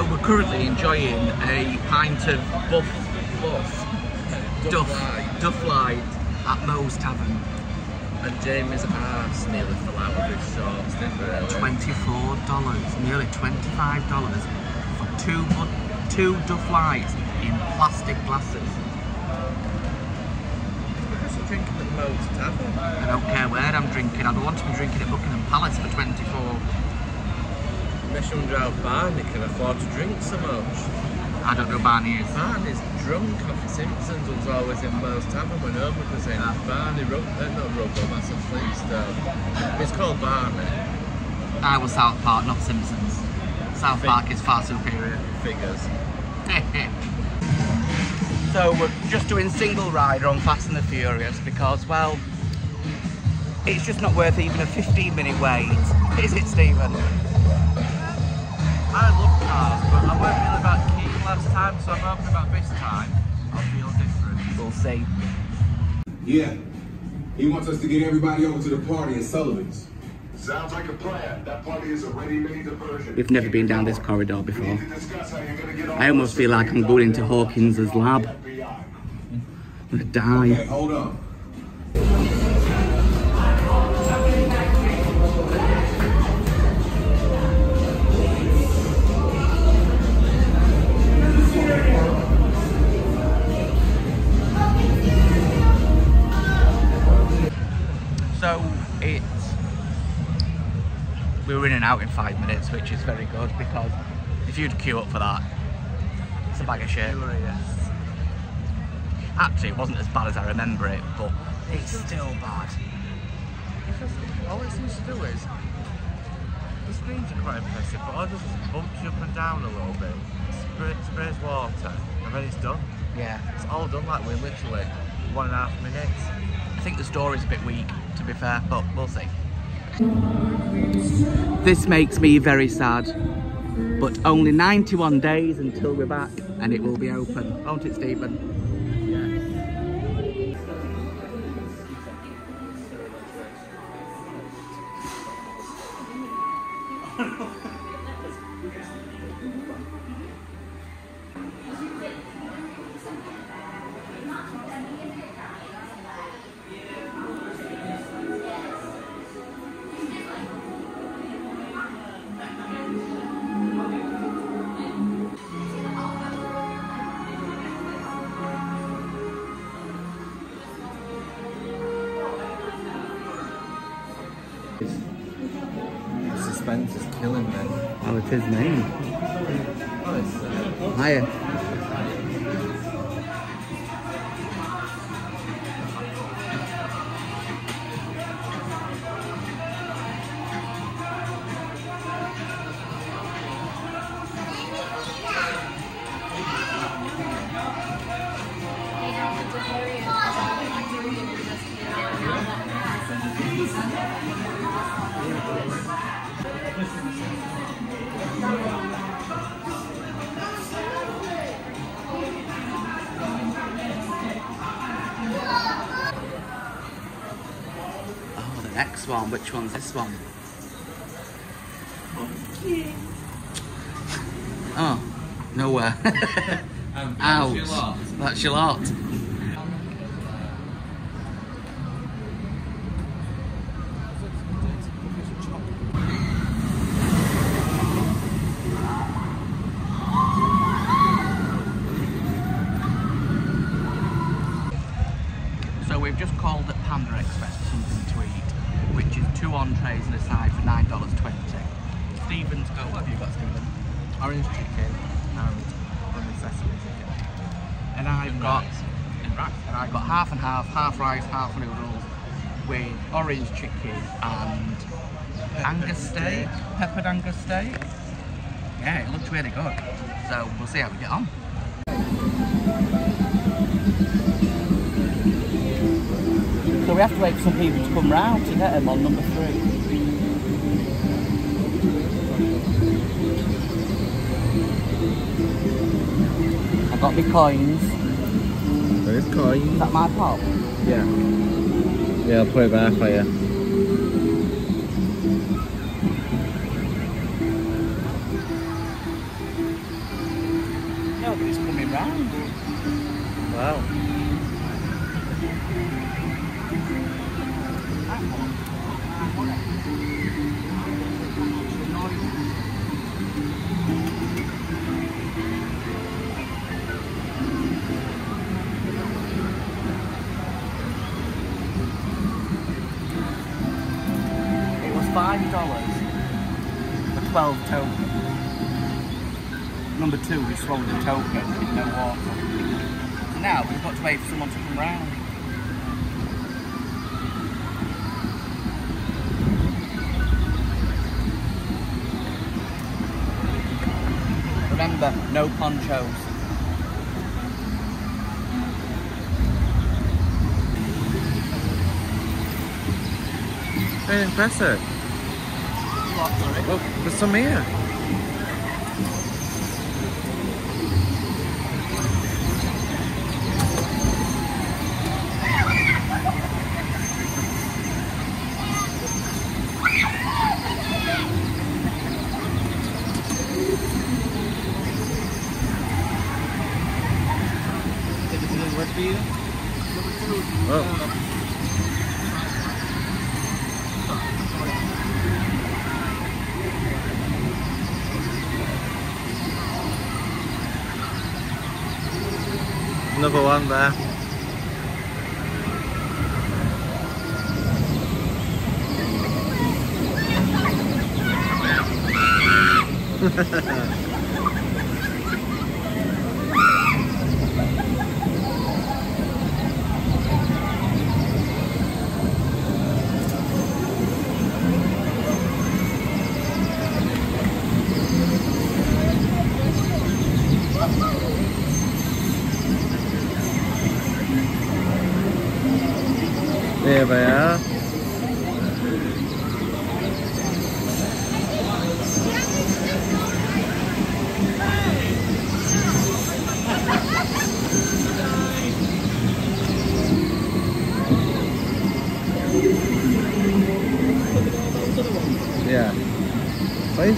So we're currently enjoying a pint of buff, buff, duff, duff, light at Moe's Tavern. And Jamie's arse nearly fell out of his shorts, didn't Twenty-four dollars, nearly twenty-five dollars for two two duff lights in plastic glasses. Drinking at Moe's Tavern. I don't care where I'm drinking. I don't want to be drinking at Buckingham Palace for 24 Mission Drive Barney can afford to drink so much. I don't know Barney is. Barney's drunk off Simpsons was always in Miles Tavern when Homer was in. Ah. Barney wrote, uh, not wrote, that's a Flintstone. It's called Barney. I was South Park, not Simpsons. South Park is far superior. Figures. so we're just doing single rider on Fast and the Furious because, well, it's just not worth even a 15 minute wait. Is it, Stephen? I love cars, but I weren't really that keen last time, so I'm hoping about this time I'll feel different. We'll see. Yeah. He wants us to get everybody over to the party in Sullivan's. Sounds like a plan. That party is a ready-made diversion. We've never been down this corridor before. need to discuss how you're gonna get all I almost feel like I'm going into Hawkins's lab. I'm gonna die. Okay, hold on. So it's we were in and out in five minutes, which is very good because if you'd queue up for that, it's a bag of shit. Actually, it wasn't as bad as I remember it, but it's still bad. All it seems to do is the screens are quite impressive, but all it does is bumps you up and down a little bit, spray, sprays water, and then it's done. Yeah, It's all done like we're literally one and a half minutes. I think the story's a bit weak, to be fair, but we'll see. This makes me very sad, but only 91 days until we're back and it will be open, won't it, Stephen? Suspense is killing me. Oh, it is his name. Oh, me. Honestly. Uh, Hiya. One. Which one's this one? Oh, nowhere. Out. That's your lot. So we've just called at Panda Express for something to eat, which is two entrees and a side for nine dollars twenty. Stephen's got what have you got, Stephen? Orange chicken and sesame chicken. And I've got and I've got half and half, half rice, half noodles, with orange chicken and Angus steak, peppered Angus steak. Yeah, it looks really good. So we'll see how we get on. So we have to wait for some people to come round to get him on number three. I've got my coins. There's coin. Is that my pop? Yeah. Yeah, I'll put it there for you. nobody's coming round. Wow. 12 token. Number two, we swallowed the token with no water. Now we've got to wait for someone to come round. Remember, no ponchos. Very impressive. Look, some here. Oh. Another one there. There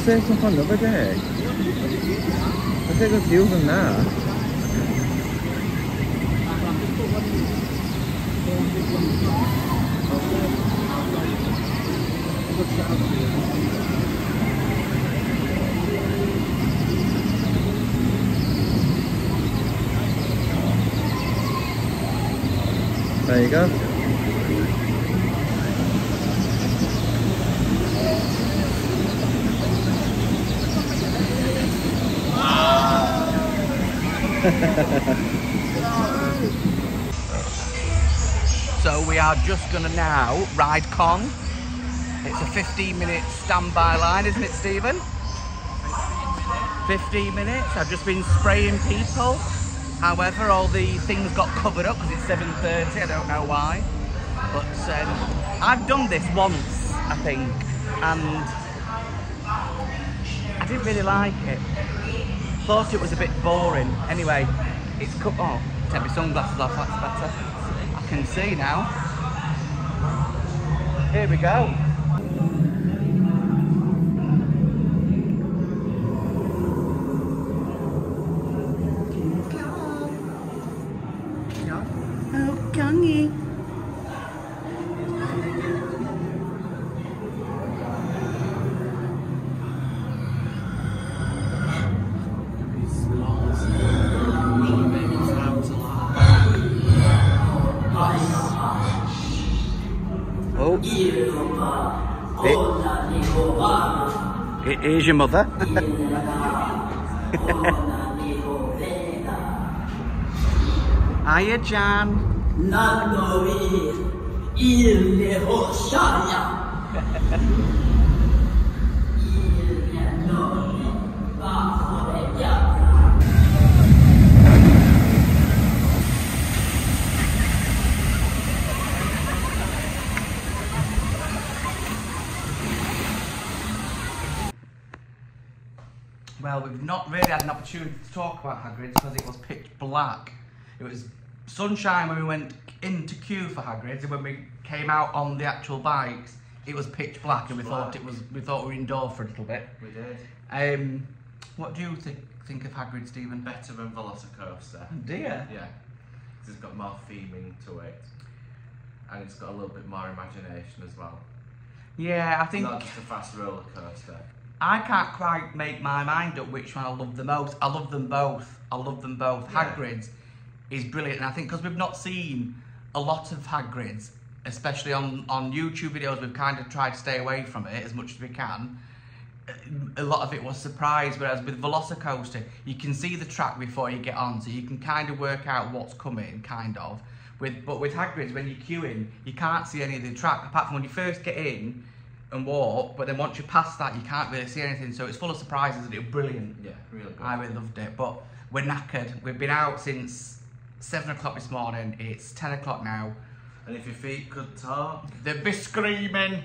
Why you save some for another day? I think it's using that. There you go. So we are just gonna now ride Kong. It's a 15 minute standby line, isn't it, Stephen? 15 minutes. I've just been spraying people. However, all the things got covered up because it's 7.30, I don't know why. But um, I've done this once, I think, and I didn't really like it. Thought it was a bit boring. Anyway, it's cut. Oh, take my sunglasses off, that's better. I can see now. Here we go. Is your mother. Hiya, Jan. Well, we've not really had an opportunity to talk about Hagrid's because it was pitch black. It was sunshine when we went into queue for Hagrid's, and when we came out on the actual bikes, it was pitch black, and we thought it was we thought we were indoor for a little bit. We did. Um, What do you think think of Hagrid, Stephen? Better than Velocicoaster. Dear. Yeah. 'Cause it's got more theming to it. And it's got a little bit more imagination as well. Yeah, I think. It's think not just a fast roller coaster. I can't quite make my mind up which one I love the most. I love them both. I love them both. Yeah. Hagrid's is brilliant, and I think because we've not seen a lot of Hagrid's, especially on on YouTube videos, we've kind of tried to stay away from it as much as we can. A lot of it was surprise, whereas with Velocicoaster, you can see the track before you get on, so you can kind of work out what's coming, kind of. With but with Hagrid's, when you're queuing, you can't see any of the track apart from when you first get in and walk. But then once you pass that, you can't really see anything. So it's full of surprises, and it was brilliant. Yeah, really good. I really loved it. But we're knackered. We've been out since seven o'clock this morning. It's ten o'clock now. And if your feet could talk, They'd be screaming.